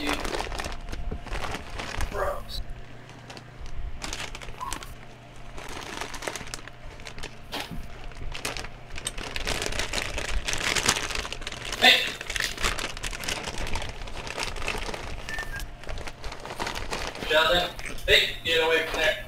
dude. Bros. Hey! Sheldon, hey, get away from there.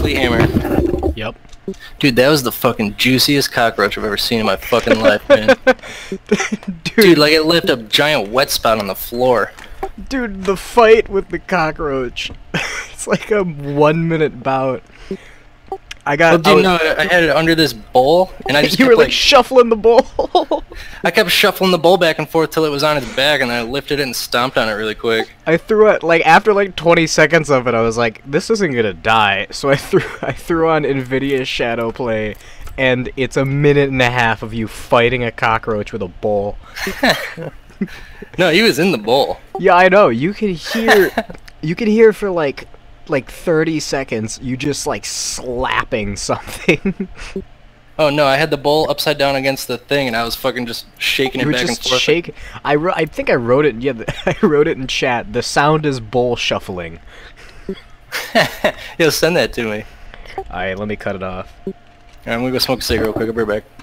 Flea hammer. Yep. Dude, that was the fucking juiciest cockroach I've ever seen in my fucking life, man. dude, Dude, like it left a giant wet spot on the floor. dude, the fight with the cockroach. it's like a one minute bout. I got. Well, I dude, was- no, I had it under this bowl, and I just you kept, were like, shuffling the bowl. I kept shuffling the bowl back and forth till it was on its back, and then I lifted it and stomped on it really quick. I threw it like after like 20 seconds of it. I was like, this isn't gonna die. So I threw I threw on Nvidia Shadow Play, and it's a minute and a half of you fighting a cockroach with a bowl. No, he was in the bowl. Yeah, I know. You can hear, you can hear for like, like 30 seconds. You just like slapping something. Oh no, I had the bowl upside down against the thing, and I was fucking just shaking it you back just and forth. shaking. I. I think I wrote it. Yeah, I wrote it in chat. The sound is bowl shuffling. Yo, send that to me. All right, let me cut it off. Alright, I'm gonna go smoke a cigarette real quick. I'll be right back.